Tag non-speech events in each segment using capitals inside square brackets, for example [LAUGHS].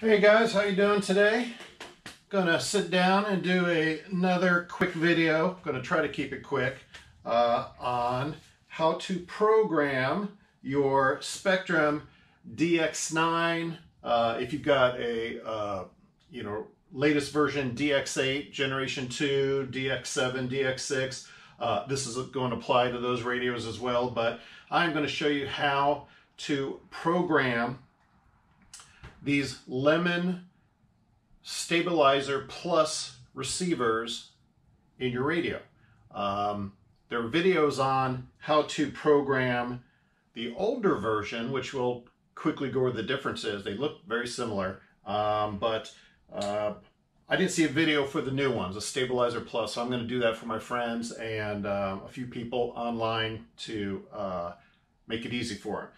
Hey guys, how you doing today? Gonna sit down and do a, another quick video. Gonna try to keep it quick uh, on how to program your Spektrum DX9. Uh, if you've got a uh, you know latest version DX8, Generation 2, DX7, DX6, uh, this is going to apply to those radios as well. But I'm going to show you how to program these Lemon Stabilizer Plus receivers in your radio. Um, there are videos on how to program the older version, which will quickly go over the differences. They look very similar, um, but uh, I didn't see a video for the new ones, a Stabilizer Plus, so I'm going to do that for my friends and um, a few people online to uh, make it easy for them.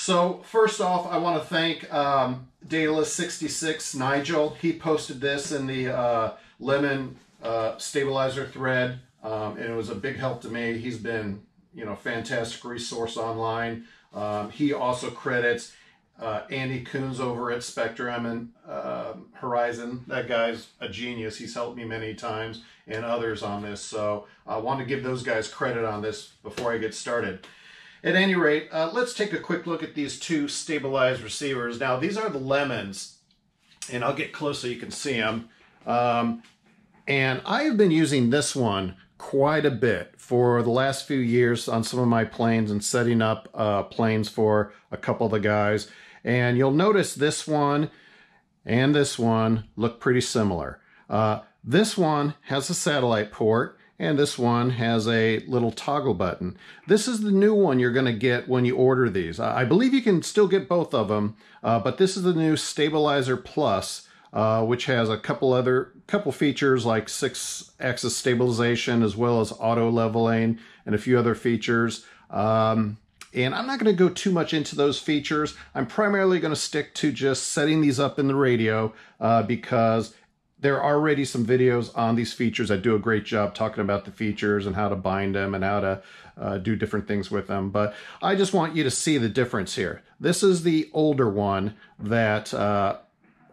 So first off, I want to thank um, Daedalus66 Nigel. He posted this in the uh, Lemon uh, Stabilizer thread, um, and it was a big help to me. He's been, you know, fantastic resource online. Um, he also credits uh, Andy Coons over at Spektrum and uh, Horizon. That guy's a genius. He's helped me many times and others on this. So I want to give those guys credit on this before I get started. At any rate, uh, let's take a quick look at these two stabilized receivers. Now, these are the lemons, and I'll get close so you can see them. Um, and I have been using this one quite a bit for the last few years on some of my planes and setting up uh, planes for a couple of the guys. And you'll notice this one and this one look pretty similar. Uh, this one has a satellite port and this one has a little toggle button. This is the new one you're going to get when you order these. I believe you can still get both of them, uh, but this is the new Stabilizer Plus, uh, which has a couple other couple features like six axis stabilization as well as auto leveling and a few other features. Um, and I'm not going to go too much into those features. I'm primarily going to stick to just setting these up in the radio uh, because there are already some videos on these features that do a great job talking about the features and how to bind them and how to uh, do different things with them. But I just want you to see the difference here. This is the older one that uh,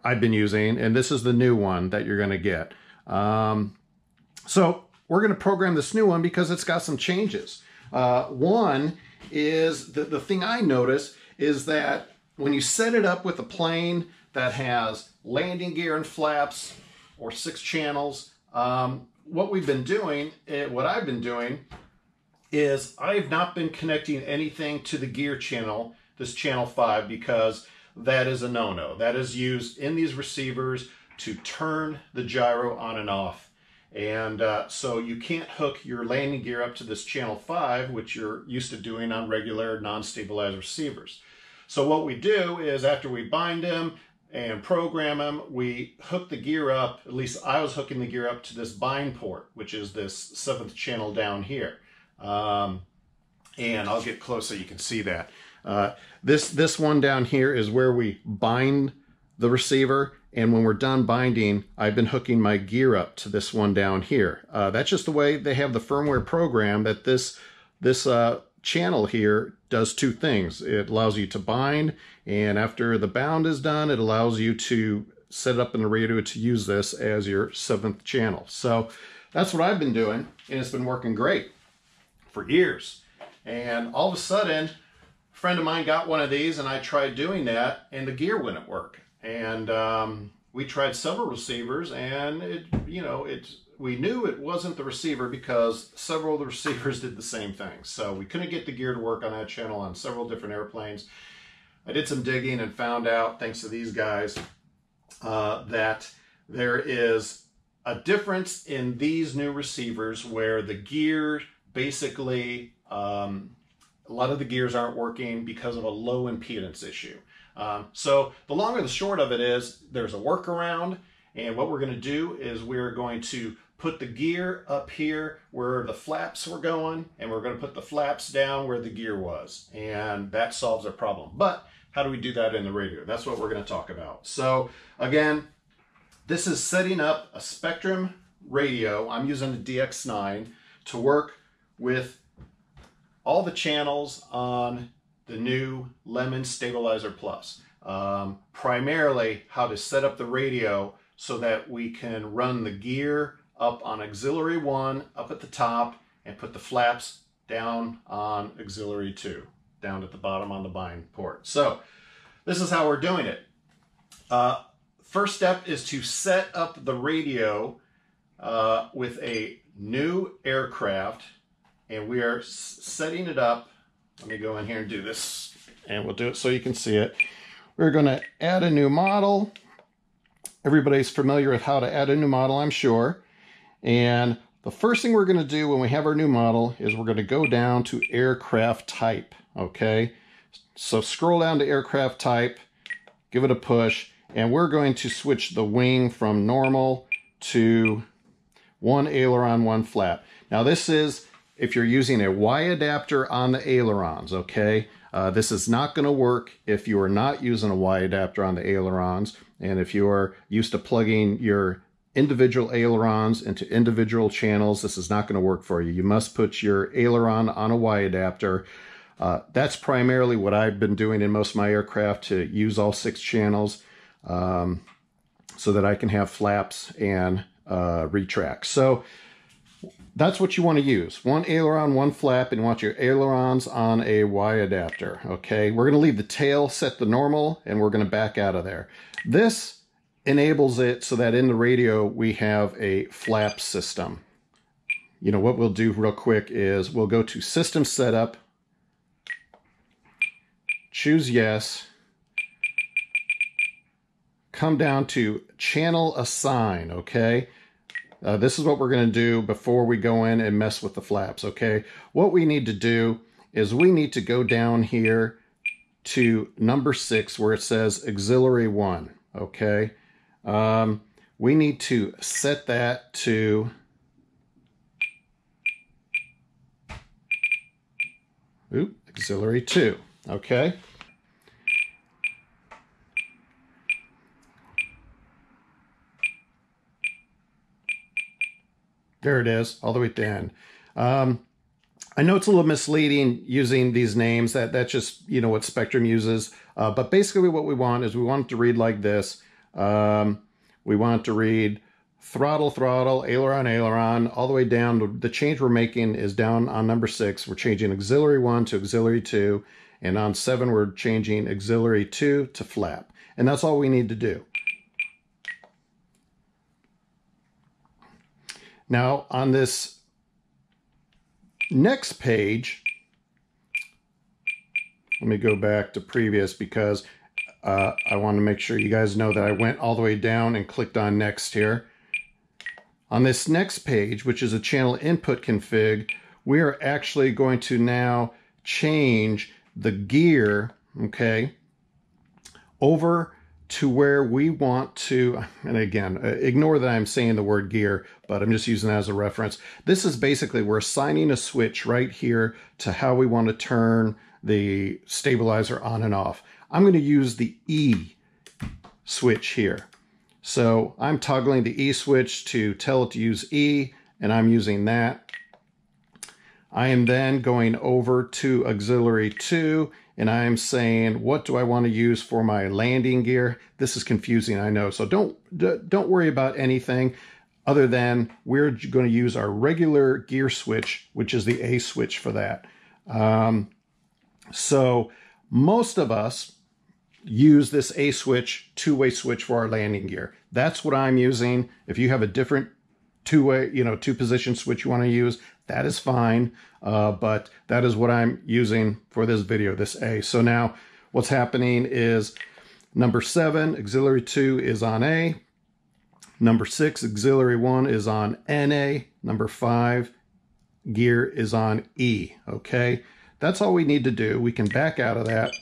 I've been using, and this is the new one that you're going to get. Um, so we're going to program this new one because it's got some changes. Uh, one is the, the thing I notice is that when you set it up with a plane that has landing gear and flaps or six channels. Um, what we've been doing, eh, what I've been doing, is I've not been connecting anything to the gear channel, this channel 5, because that is a no-no. That is used in these receivers to turn the gyro on and off. And uh, so you can't hook your landing gear up to this channel 5, which you're used to doing on regular non-stabilized receivers. So what we do is after we bind them, and program them. We hook the gear up, at least I was hooking the gear up to this bind port, which is this seventh channel down here. Um, and I'll get close so you can see that. Uh, this, this one down here is where we bind the receiver. And when we're done binding, I've been hooking my gear up to this one down here. Uh, that's just the way they have the firmware program that this, this uh, channel here does two things. It allows you to bind, and after the bound is done, it allows you to set it up in the radio to use this as your seventh channel. So that's what I've been doing, and it's been working great for years. And all of a sudden, a friend of mine got one of these, and I tried doing that, and the gear wouldn't work. And um, we tried several receivers, and it, you know, it's we knew it wasn't the receiver because several of the receivers [LAUGHS] did the same thing. So we couldn't get the gear to work on that channel on several different airplanes. I did some digging and found out, thanks to these guys, uh, that there is a difference in these new receivers where the gear basically, um, a lot of the gears aren't working because of a low impedance issue. Um, so the longer the short of it is, there's a workaround. And what we're going to do is we're going to put the gear up here where the flaps were going, and we're going to put the flaps down where the gear was. And that solves our problem. But how do we do that in the radio? That's what we're going to talk about. So again, this is setting up a Spektrum radio. I'm using the DX9 to work with all the channels on the new Lemon Stabilizer Plus. um, primarily how to set up the radio so that we can run the gear up on auxiliary 1 up at the top and put the flaps down on auxiliary 2 down at the bottom on the bind port. So this is how we're doing it. Uh, first step is to set up the radio uh, with a new aircraft and we are setting it up. Let me go in here and do this and we'll do it so you can see it. We're going to add a new model. Everybody's familiar with how to add a new model, I'm sure. And the first thing we're going to do when we have our new model is we're going to go down to aircraft type, okay? So scroll down to aircraft type, give it a push, and we're going to switch the wing from normal to one aileron, one flap. Now this is if you're using a Y adapter on the ailerons, okay? Uh, this is not going to work if you are not using a Y adapter on the ailerons and if you are used to plugging your individual ailerons into individual channels, this is not going to work for you. You must put your aileron on a Y adapter. Uh, that's primarily what I've been doing in most of my aircraft to use all six channels um, so that I can have flaps and uh, retract. So that's what you want to use. One aileron, one flap, and you want your ailerons on a Y adapter, okay? We're going to leave the tail set to normal, and we're going to back out of there. This enables it so that in the radio we have a flap system. You know, what we'll do real quick is we'll go to System Setup, choose Yes, come down to Channel Assign, okay? Uh, this is what we're going to do before we go in and mess with the flaps, okay? What we need to do is we need to go down here to number six where it says auxiliary one, okay? Um, we need to set that to oop, auxiliary two, okay? There it is, all the way down. Um, I know it's a little misleading using these names. That that's just you know what Spektrum uses. Uh, but basically, what we want is we want it to read like this. Um, we want to read throttle, throttle, aileron, aileron, all the way down. The change we're making is down on number six. We're changing auxiliary one to auxiliary two, and on seven we're changing auxiliary two to flap, and that's all we need to do. Now on this next page, let me go back to previous because uh, I want to make sure you guys know that I went all the way down and clicked on next here. On this next page, which is a channel input config, we are actually going to now change the gear, okay, over to where we want to, and again, uh, ignore that I'm saying the word gear, but I'm just using that as a reference. This is basically, we're assigning a switch right here to how we want to turn the stabilizer on and off. I'm going to use the E switch here. So I'm toggling the E switch to tell it to use E, and I'm using that. I am then going over to auxiliary 2 and I'm saying, what do I want to use for my landing gear? This is confusing, I know. So don't, don't worry about anything other than we're going to use our regular gear switch, which is the A switch for that. Um, so most of us use this A switch, two-way switch for our landing gear. That's what I'm using. If you have a different two-way, you know, two-position switch you want to use, that is fine. Uh, but that is what I'm using for this video, this A. So now what's happening is number seven, auxiliary two is on A. Number six, auxiliary one is on NA. Number five, gear is on E, okay? That's all we need to do. We can back out of that.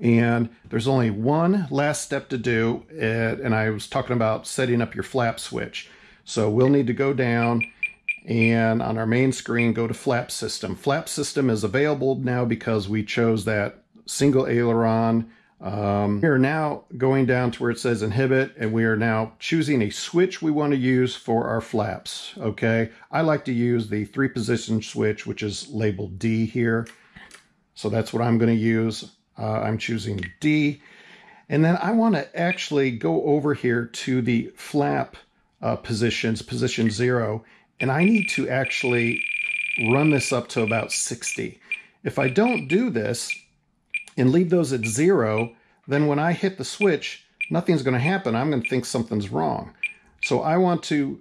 And there's only one last step to do, eh, and I was talking about setting up your flap switch. So we'll need to go down and on our main screen go to flap system. Flap system is available now because we chose that single aileron. Um, we are now going down to where it says inhibit and we are now choosing a switch we want to use for our flaps. Okay, I like to use the three position switch which is labeled D here. So that's what I'm going to use. Uh, I'm choosing D. And then I want to actually go over here to the flap uh, positions, position zero, and I need to actually run this up to about 60. If I don't do this and leave those at zero, then when I hit the switch, nothing's going to happen. I'm going to think something's wrong. So I want to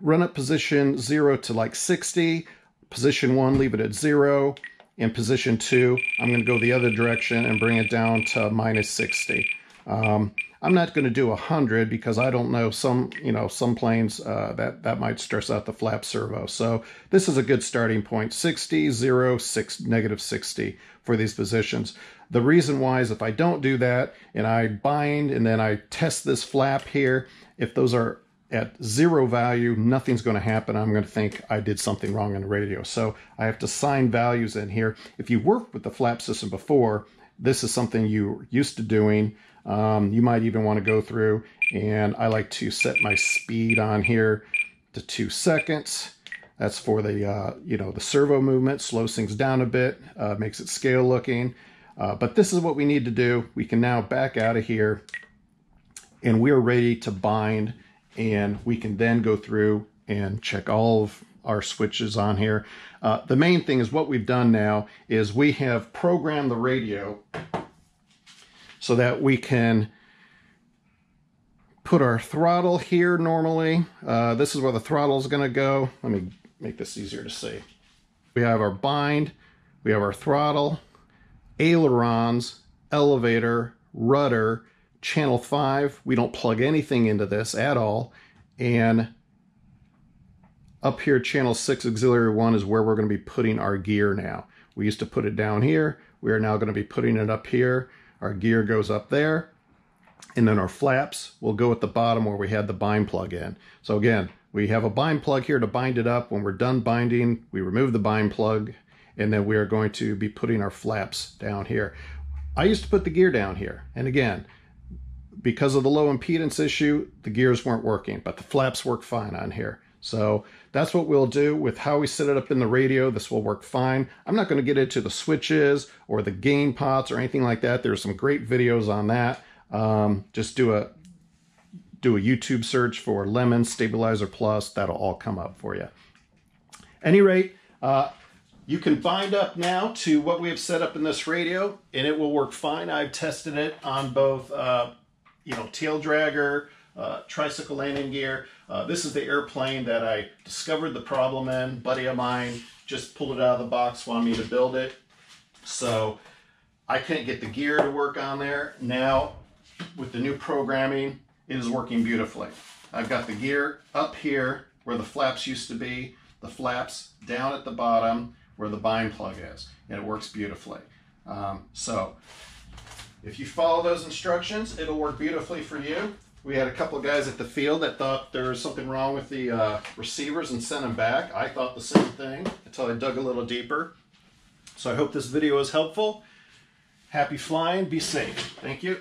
run up position zero to like 60, position one, leave it at zero, in position two, I'm going to go the other direction and bring it down to minus 60. Um, I'm not going to do 100 because I don't know some, you know, some planes uh, that, that might stress out the flap servo. So this is a good starting point, 60, 0, 6, negative 60 for these positions. The reason why is if I don't do that and I bind and then I test this flap here, if those are at zero value, nothing's going to happen. I'm going to think I did something wrong in the radio. So I have to sign values in here. If you worked with the flap system before, this is something you're used to doing. Um, you might even want to go through and I like to set my speed on here to two seconds. That's for the, uh, you know, the servo movement, slows things down a bit, uh, makes it scale looking. Uh, but this is what we need to do. We can now back out of here and we're ready to bind and we can then go through and check all of our switches on here. Uh, the main thing is what we've done now is we have programmed the radio so that we can put our throttle here normally. Uh, this is where the throttle is going to go. Let me make this easier to see. We have our bind, we have our throttle, ailerons, elevator, rudder, channel 5. We don't plug anything into this at all. And up here, channel 6 auxiliary 1 is where we're going to be putting our gear now. We used to put it down here. We are now going to be putting it up here. Our gear goes up there. And then our flaps will go at the bottom where we had the bind plug in. So again, we have a bind plug here to bind it up. When we're done binding, we remove the bind plug and then we are going to be putting our flaps down here. I used to put the gear down here. And again, because of the low impedance issue, the gears weren't working, but the flaps work fine on here. So that's what we'll do with how we set it up in the radio. This will work fine. I'm not going to get into the switches or the gain pots or anything like that. There's some great videos on that. Um, just do a do a YouTube search for Lemon Stabilizer Plus. That'll all come up for you. Any rate, uh, you can bind up now to what we have set up in this radio, and it will work fine. I've tested it on both uh, you know, tail dragger, uh, tricycle landing gear. Uh, this is the airplane that I discovered the problem in. buddy of mine just pulled it out of the box, wanted me to build it. So I couldn't get the gear to work on there. Now, with the new programming, it is working beautifully. I've got the gear up here where the flaps used to be, the flaps down at the bottom where the bind plug is, and it works beautifully. Um, so if you follow those instructions, it'll work beautifully for you. We had a couple of guys at the field that thought there was something wrong with the uh, receivers and sent them back. I thought the same thing until I dug a little deeper. So I hope this video is helpful. Happy flying. Be safe. Thank you.